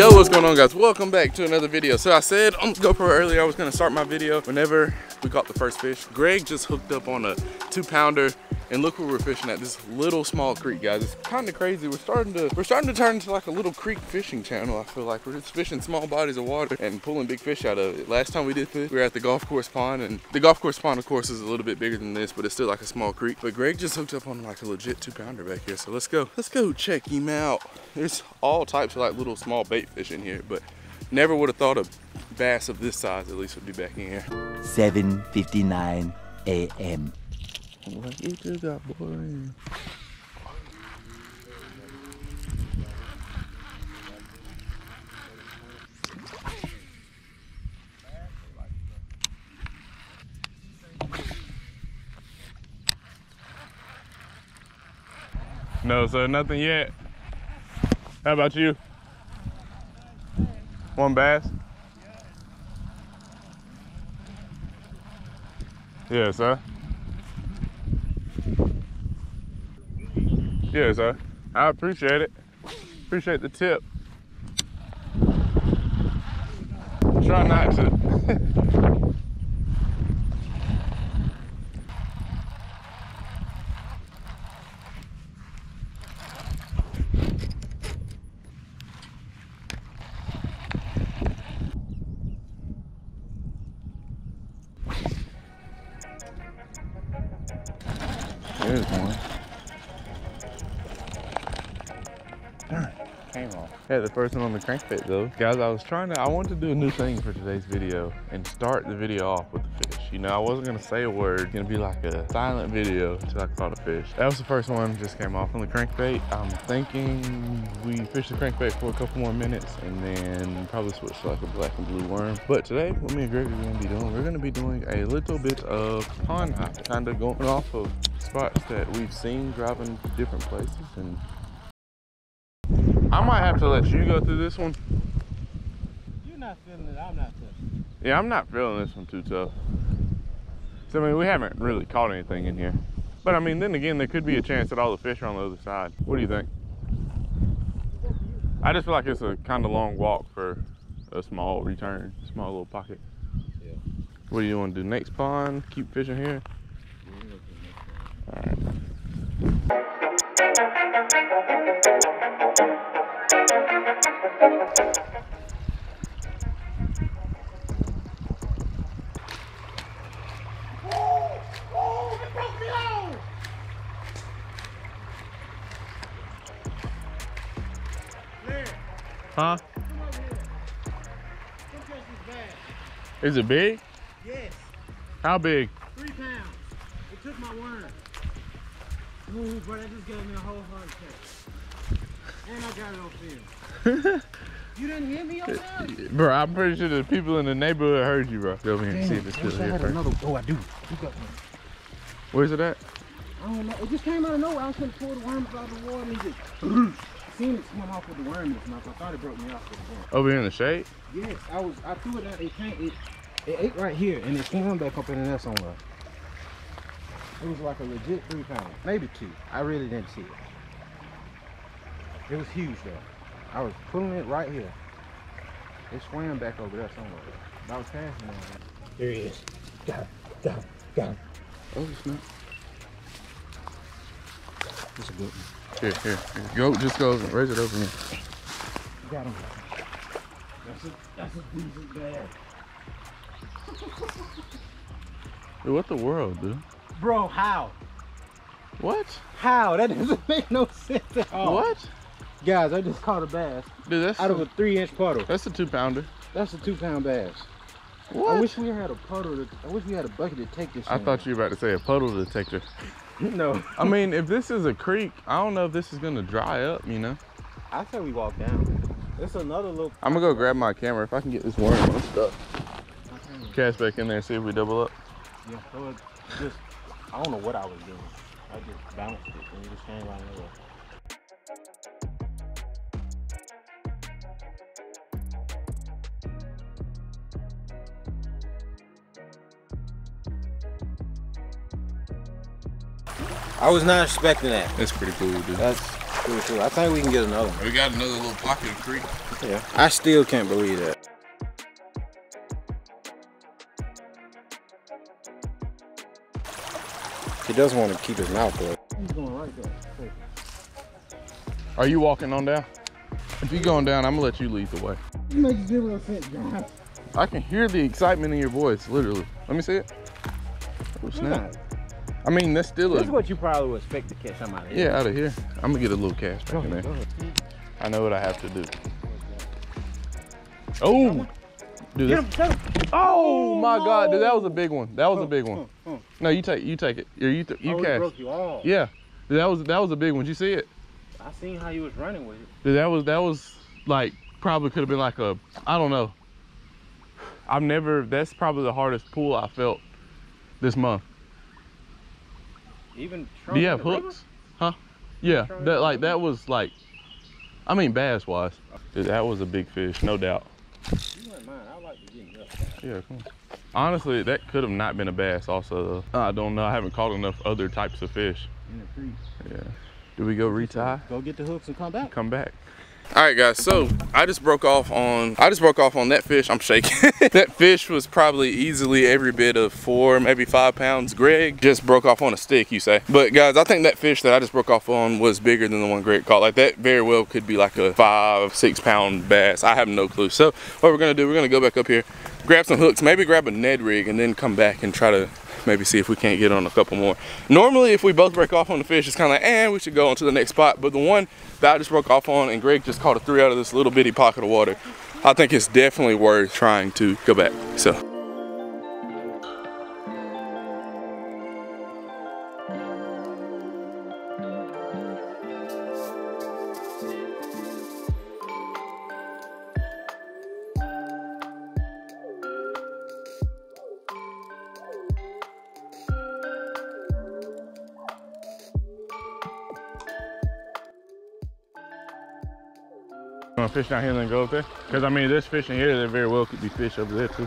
Yo, what's going on guys? Welcome back to another video. So I said on GoPro earlier I was gonna start my video whenever we caught the first fish. Greg just hooked up on a two pounder and look where we're fishing at this little small creek guys. It's kind of crazy. We're starting to we're starting to turn into like a little creek fishing channel i feel like. We're just fishing small bodies of water and pulling big fish out of it. Last time we did this we were at the golf course pond and the golf course pond of course is a little bit bigger than this but it's still like a small creek. But greg just hooked up on like a legit two pounder back here so let's go. Let's go check him out. There's all types of like little small bait fish in here but never would have thought a bass of this size at least would be back in here. 7:59 a.m. what you do got boy No, so nothing yet. How about you? One bass? Yes, sir. Yes, sir. I appreciate it. Appreciate the tip. Try not to. There's one. Came off. Yeah, the first one on the crankbait though. Guys, I was trying to, I wanted to do a new thing for today's video and start the video off with the fish. You know, I wasn't gonna say a word. It's gonna be like a silent video until I caught a fish. That was the first one, just came off on the crankbait. I'm thinking we fish the crankbait for a couple more minutes and then probably switch to like a black and blue worm. But today, what me and Greg are gonna be doing, we're gonna be doing a little bit of pond hopping. Kind of going off of spots that we've seen driving to different places and I might have to let you go through this one. You're not feeling it, I'm not feeling Yeah, I'm not feeling this one too tough. So I mean, we haven't really caught anything in here. But I mean, then again, there could be a chance that all the fish are on the other side. What do you think? I just feel like it's a kind of long walk for a small return, small little pocket. Yeah. What do you want to do? Next pond? Keep fishing here? All right. Huh? Come over here. Come catch this bass. Is it big? Yes, How big? three pounds. It took my worm. Ooh, bro, that just gave me a whole heart attack. And I got it on film. You didn't hear me on? Bro, I'm pretty sure the people in the neighborhood heard you, bro. Go over here and see if it's I still I here first. another. Oh, I do. You got one. Where's it at? I don't know. It just came out of nowhere. I was gonna pull the worms out of the water and just seen it swim off with the worm in its mouth. I thought it broke me off with the worm. Over here in the shade? Yes, I was. I threw it out. It came. It, it ate right here, and it swam back up in there somewhere. It was like a legit three pound, maybe two. I really didn't see it. It was huge though. I was pulling it right here. It swam back over there somewhere. I was casting on it. There he is. Got him. Got him. Got him. Oh, it's not. That's a good one. Here, here, here. Go, just go over, raise it over here. Got him. That's a that's a decent bag. Dude, what the world, dude? Bro, how? What? How? That doesn't make no sense at all. What? Guys, I just caught a bass Dude, that's out of a three inch puddle. that's a two pounder. That's a two pound bass. What? I wish we had a puddle. To, I wish we had a bucket to take this. I in. thought you were about to say a puddle detector. no. I mean, if this is a creek, I don't know if this is gonna dry up, you know? I said we walk down. It's another little. I'm gonna go grab my camera if I can get this worm unstuck. Cast back in there and see if we double up. Yeah, so just. I don't know what I was doing. I just bounced it and it just came right over. I was not expecting that. That's pretty cool, dude. That's cool too. I think we can get another one. We got another little pocket of creek. Yeah. I still can't believe that. He doesn't want to keep his mouth closed. He's going right there. Are you walking on down? If you're going down, I'm gonna let you lead the way. It makes zero sense, John. I can hear the excitement in your voice, literally. Let me see it. Oh, snap. I mean, that's still That's a, is what you probably would expect to catch somebody. out here. yeah, out of here. I'm gonna get a little cash back in there. I know what I have to do. Oh, dude, Get that's- him, oh, oh my God, dude, that was a big one. That was a big one. No, you take, you take it. You, you oh, cast. broke you. Yeah, dude, that was that was a big one. Did you see it? I seen how you was running with it. Dude, that was that was like probably could have been like a I don't know. I've never. That's probably the hardest pull I felt this month. Even Do you have hooks? Huh? Yeah, that like that was like. I mean, bass wise, that was a big fish, no doubt. You wouldn't mind. I like to get up. Yeah, come on. Honestly, that could have not been a bass. Also. I don't know. I haven't caught enough other types of fish. In the creek. Yeah. Do we go retie? Go get the hooks and come back. Come back. All right, guys. So I just broke off on. I just broke off on that fish. I'm shaking. that fish was probably easily every bit of four, maybe five pounds. Greg just broke off on a stick, you say. But guys, I think that fish that I just broke off on was bigger than the one Greg caught. Like that very well could be like a five, six pound bass. I have no clue. So what we're gonna do? We're gonna go back up here, grab some hooks, maybe grab a Ned rig, and then come back and try to maybe see if we can't get on a couple more. Normally, if we both break off on the fish, it's kind of like, eh, we should go on to the next spot. But the one that I just broke off on and Greg just caught a three out of this little bitty pocket of water, I think it's definitely worth trying to go back. So. Want to fish down here and then go up there? Because I mean, there's fish in here. There very well could be fish over there too.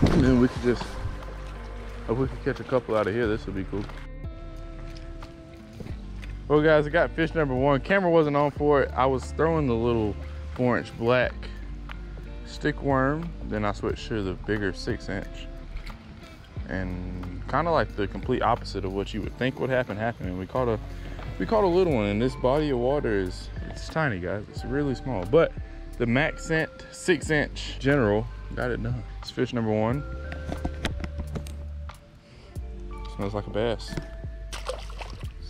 And then we could just, if we could catch a couple out of here, this would be cool. Well, guys, I got fish number one. Camera wasn't on for it. I was throwing the little four-inch black stick worm. Then I switched to the bigger six-inch. And kind of like the complete opposite of what you would think would happen happened. And we caught a we caught a little one and this body of water is it's tiny guys. It's really small but the max scent six inch general got it done. It's fish number one. Smells like a bass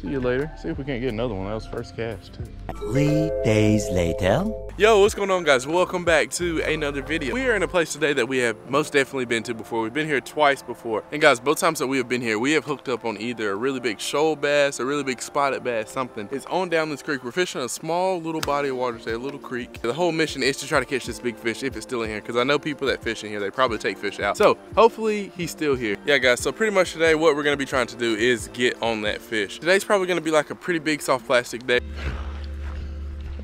see you later see if we can't get another one that was first cast too Three days later. Yo, what's going on guys? Welcome back to another video. We are in a place today that we have most definitely been to before. We've been here twice before. And guys, both times that we have been here, we have hooked up on either a really big shoal bass, a really big spotted bass, something. It's on down this creek. We're fishing a small little body of water today, a little creek. The whole mission is to try to catch this big fish if it's still in here because I know people that fish in here, they probably take fish out. So hopefully he's still here. Yeah guys, so pretty much today what we're gonna be trying to do is get on that fish. Today's probably gonna be like a pretty big soft plastic day.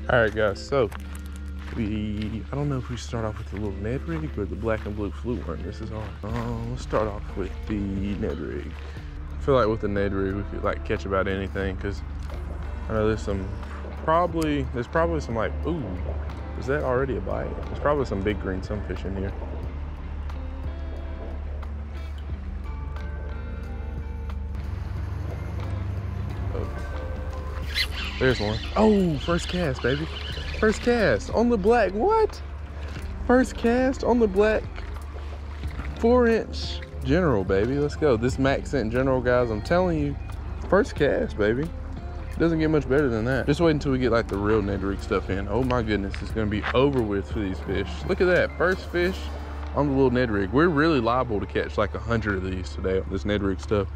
All right, guys. So we, I don't know if we start off with the little Ned rig or the black and blue flute worm. This is hard. Um, let's start off with the Ned rig. I feel like with the Ned rig, we could like catch about anything because I know there's some, probably, there's probably some like, ooh, is that already a bite? There's probably some big green sunfish in here. There's one. Oh, first cast, baby. First cast on the black. What? First cast on the black. Four inch general, baby. Let's go. This max scent general, guys. I'm telling you, first cast, baby. Doesn't get much better than that. Just wait until we get like the real Ned rig stuff in. Oh my goodness, it's gonna be over with for these fish. Look at that, first fish on the little Ned rig. We're really liable to catch like a hundred of these today on this Ned rig stuff.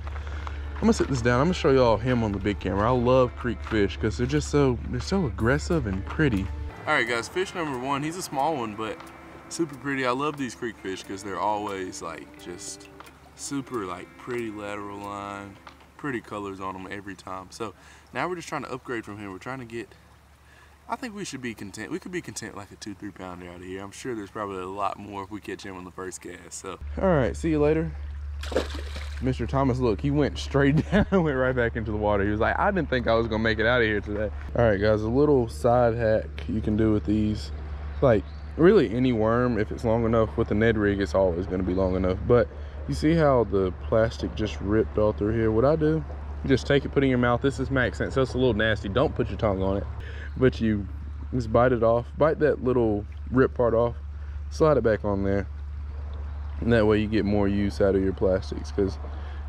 I'm gonna sit this down. I'm gonna show y'all him on the big camera. I love creek fish because they're just so they're so aggressive and pretty. All right, guys. Fish number one. He's a small one, but super pretty. I love these creek fish because they're always like just super like pretty lateral line, pretty colors on them every time. So now we're just trying to upgrade from him. We're trying to get. I think we should be content. We could be content like a two, three pounder out of here. I'm sure there's probably a lot more if we catch him on the first cast. So. All right. See you later. Mr. Thomas, look, he went straight down, went right back into the water. He was like, I didn't think I was gonna make it out of here today. All right, guys, a little side hack you can do with these. Like, really any worm, if it's long enough with the Ned rig, it's always gonna be long enough. But you see how the plastic just ripped all through here? What I do, just take it, put it in your mouth. This is max scent, so it's a little nasty. Don't put your tongue on it, but you just bite it off. Bite that little rip part off, slide it back on there. And that way you get more use out of your plastics because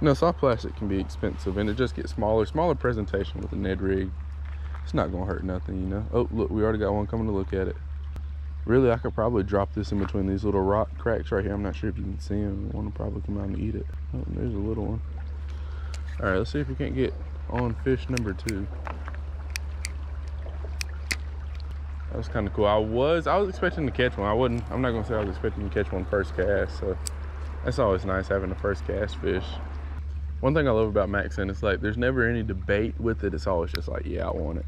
you know soft plastic can be expensive and it just gets smaller smaller presentation with a ned rig. It's not gonna hurt nothing you know? Oh look we already got one coming to look at it. Really i could probably drop this in between these little rock cracks right here. I'm not sure if you can see them want to probably come out and eat it. Oh there's a little one. All right let's see if we can't get on fish number two that was kind of cool. I was i was expecting to catch one. I wouldn't i'm not gonna say i was expecting to catch one first cast so that's always nice having a first cast fish. One thing i love about max scent is like there's never any debate with it. It's always just like yeah i want it.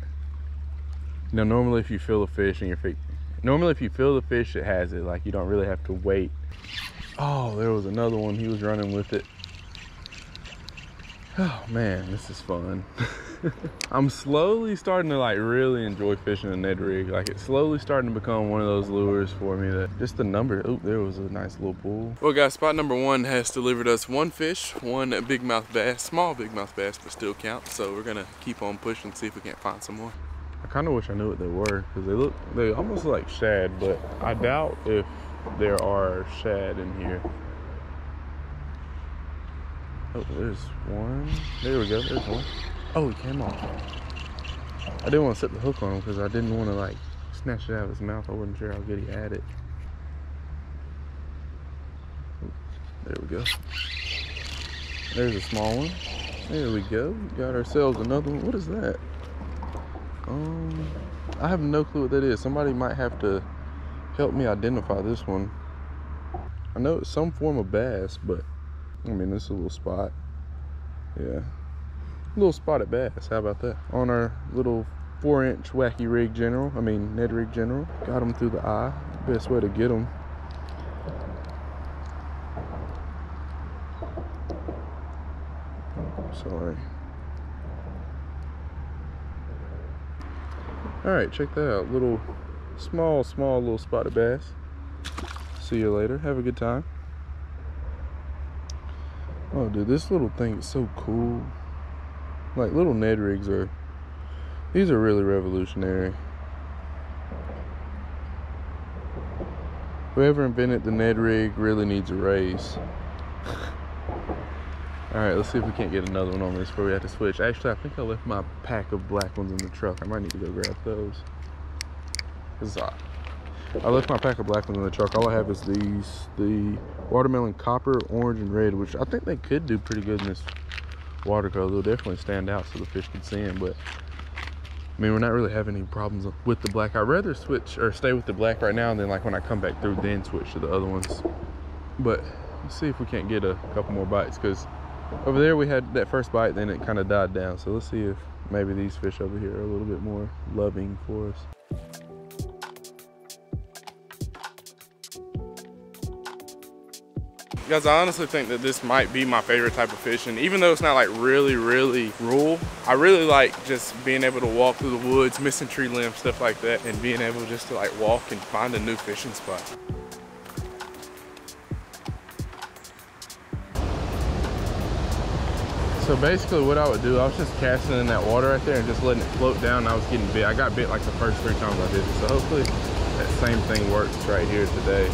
Now normally if you feel a fish and your feet normally if you feel the fish it has it. Like you don't really have to wait. Oh there was another one. He was running with it. Oh man this is fun I'm slowly starting to like really enjoy fishing a Ned rig. Like it's slowly starting to become one of those lures for me that just the number. Oh, there was a nice little pool. Well, guys, spot number one has delivered us one fish, one big mouth bass, small big mouth bass, but still counts. So we're gonna keep on pushing, see if we can't find some more. I kind of wish I knew what they were because they look, they almost like shad, but I doubt if there are shad in here. Oh, there's one. There we go. There's one. Oh, he came off. I didn't want to set the hook on him because I didn't want to like snatch it out of his mouth. I wasn't sure how good he had it. There we go. There's a small one. There we go. Got ourselves another one. What is that? Um, I have no clue what that is. Somebody might have to help me identify this one. I know it's some form of bass, but I mean, this is a little spot. Yeah, little spotted bass. How about that? On our little four inch wacky rig general. I mean, Ned rig general. Got them through the eye. Best way to get them. Sorry. All right, check that out. Little small, small little spotted bass. See you later. Have a good time. Oh, dude, this little thing is so cool. Like little Ned rigs are, these are really revolutionary. Whoever invented the Ned rig really needs a raise. All right, let's see if we can't get another one on this before we have to switch. Actually, I think I left my pack of black ones in the truck. I might need to go grab those. Cause I, I left my pack of black ones in the truck. All I have is these, the watermelon copper, orange, and red, which I think they could do pretty good in this watercolor. They'll definitely stand out so the fish can see them. But I mean, we're not really having any problems with the black. I'd rather switch or stay with the black right now and then like when I come back through, then switch to the other ones. But let's see if we can't get a couple more bites because over there we had that first bite, then it kind of died down. So let's see if maybe these fish over here are a little bit more loving for us. Guys, I honestly think that this might be my favorite type of fishing. Even though it's not like really, really rural, I really like just being able to walk through the woods, missing tree limbs, stuff like that, and being able just to like walk and find a new fishing spot. So basically what I would do, I was just casting in that water right there and just letting it float down. I was getting bit. I got bit like the first three times I did it. So hopefully that same thing works right here today.